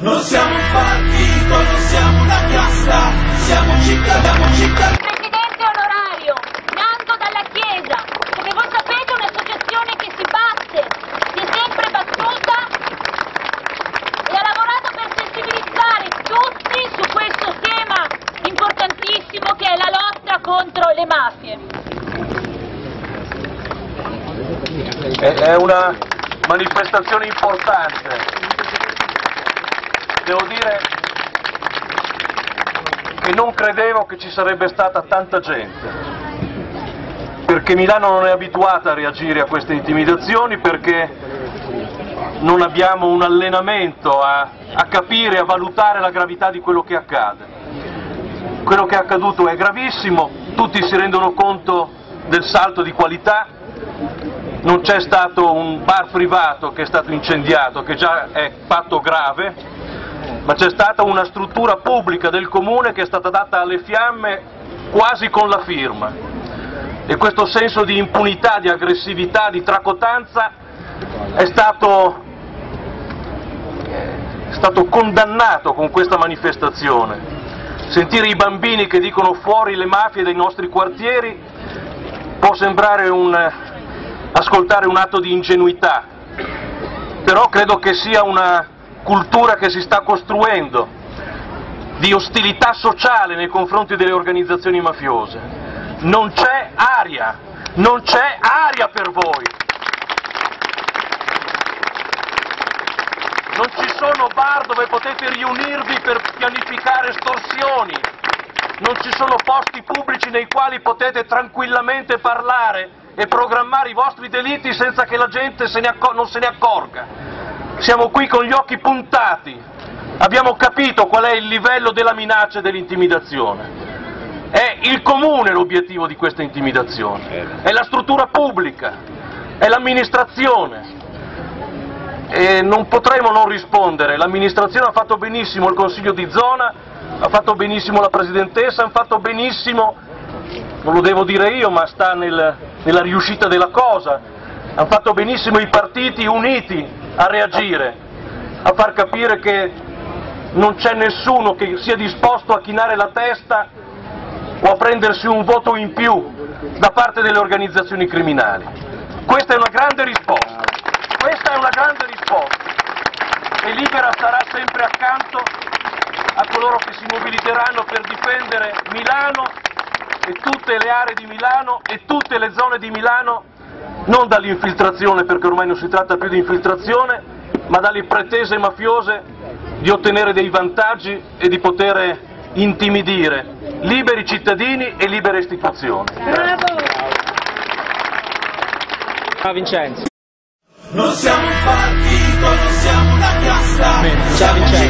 Non siamo un partito, non siamo una casta, siamo cittadini, cittadini. Presidente onorario, nato dalla Chiesa, come voi sapete è un'associazione che si batte, si è sempre battuta e ha lavorato per sensibilizzare tutti su questo tema importantissimo che è la lotta contro le mafie. È una manifestazione importante. Devo dire che non credevo che ci sarebbe stata tanta gente, perché Milano non è abituata a reagire a queste intimidazioni, perché non abbiamo un allenamento a, a capire, a valutare la gravità di quello che accade. Quello che è accaduto è gravissimo, tutti si rendono conto del salto di qualità, non c'è stato un bar privato che è stato incendiato, che già è fatto grave, ma c'è stata una struttura pubblica del comune che è stata data alle fiamme quasi con la firma. E questo senso di impunità, di aggressività, di tracotanza è stato, è stato condannato con questa manifestazione. Sentire i bambini che dicono fuori le mafie dai nostri quartieri può sembrare un, ascoltare un atto di ingenuità, però credo che sia una cultura che si sta costruendo di ostilità sociale nei confronti delle organizzazioni mafiose. Non c'è aria, non c'è aria per voi. Non ci sono bar dove potete riunirvi per pianificare estorsioni, non ci sono posti pubblici nei quali potete tranquillamente parlare e programmare i vostri delitti senza che la gente se non se ne accorga. Siamo qui con gli occhi puntati, abbiamo capito qual è il livello della minaccia e dell'intimidazione. È il comune l'obiettivo di questa intimidazione, è la struttura pubblica, è l'amministrazione, e non potremo non rispondere. L'amministrazione ha fatto benissimo il Consiglio di zona, ha fatto benissimo la Presidentessa, hanno fatto benissimo, non lo devo dire io, ma sta nel, nella riuscita della cosa, hanno fatto benissimo i partiti uniti a reagire, a far capire che non c'è nessuno che sia disposto a chinare la testa o a prendersi un voto in più da parte delle organizzazioni criminali. Questa è una grande risposta. Questa è una grande risposta e Libera sarà sempre accanto a coloro che si mobiliteranno per difendere Milano e tutte le aree di Milano e tutte le zone di Milano non dall'infiltrazione perché ormai non si tratta più di infiltrazione ma dalle pretese mafiose di ottenere dei vantaggi e di poter intimidire liberi cittadini e libere istituzioni. Bravo! Ciao Vincenzo. Non siamo un partito, non siamo una casta, ciao Vincenzo.